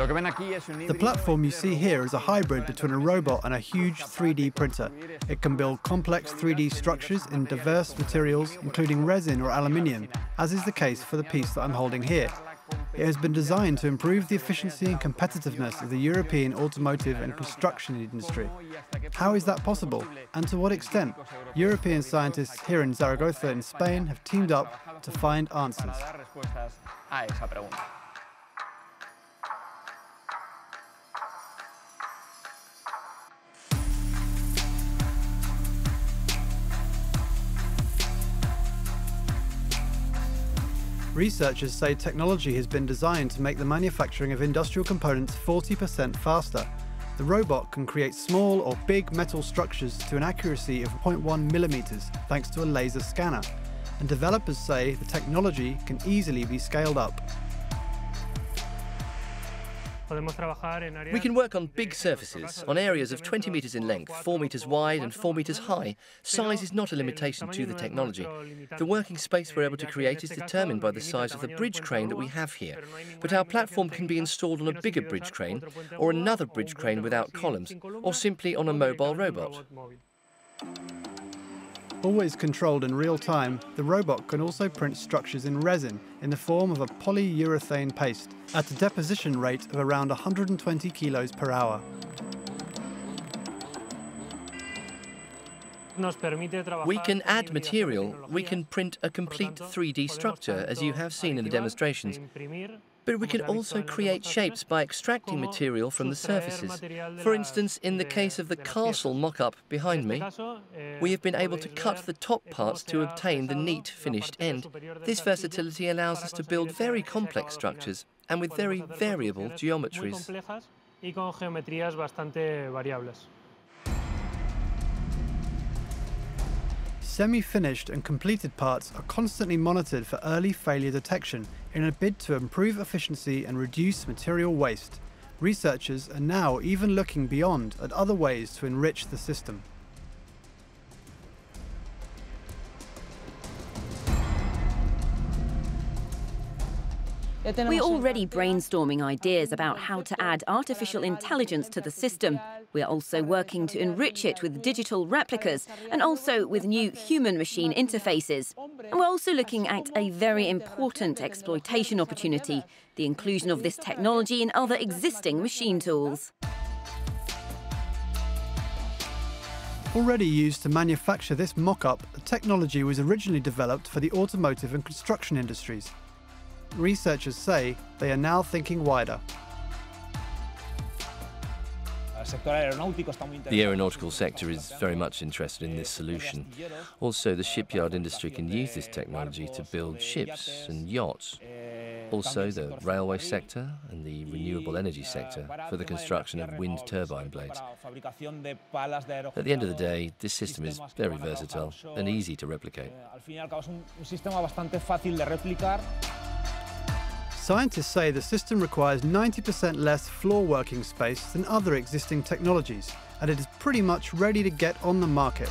The platform you see here is a hybrid between a robot and a huge 3D printer. It can build complex 3D structures in diverse materials, including resin or aluminium, as is the case for the piece that I'm holding here. It has been designed to improve the efficiency and competitiveness of the European automotive and construction industry. How is that possible, and to what extent? European scientists here in Zaragoza in Spain have teamed up to find answers. Researchers say technology has been designed to make the manufacturing of industrial components 40% faster. The robot can create small or big metal structures to an accuracy of 0.1 millimeters thanks to a laser scanner. And developers say the technology can easily be scaled up. We can work on big surfaces, on areas of 20 metres in length, 4 metres wide and 4 metres high. Size is not a limitation to the technology. The working space we're able to create is determined by the size of the bridge crane that we have here. But our platform can be installed on a bigger bridge crane, or another bridge crane without columns, or simply on a mobile robot. Always controlled in real time, the robot can also print structures in resin in the form of a polyurethane paste at a deposition rate of around 120 kilos per hour. We can add material, we can print a complete 3D structure, as you have seen in the demonstrations. But we can also create shapes by extracting material from the surfaces. For instance, in the case of the castle mock-up behind me, we have been able to cut the top parts to obtain the neat finished end. This versatility allows us to build very complex structures and with very variable geometries. Semi-finished and completed parts are constantly monitored for early failure detection in a bid to improve efficiency and reduce material waste. Researchers are now even looking beyond at other ways to enrich the system. We're already brainstorming ideas about how to add artificial intelligence to the system. We're also working to enrich it with digital replicas and also with new human-machine interfaces. And we're also looking at a very important exploitation opportunity, the inclusion of this technology in other existing machine tools. Already used to manufacture this mock-up, the technology was originally developed for the automotive and construction industries. Researchers say they are now thinking wider. The aeronautical sector is very much interested in this solution. Also, the shipyard industry can use this technology to build ships and yachts. Also, the railway sector and the renewable energy sector for the construction of wind turbine blades. At the end of the day, this system is very versatile and easy to replicate. Scientists say the system requires 90% less floor working space than other existing technologies, and it is pretty much ready to get on the market.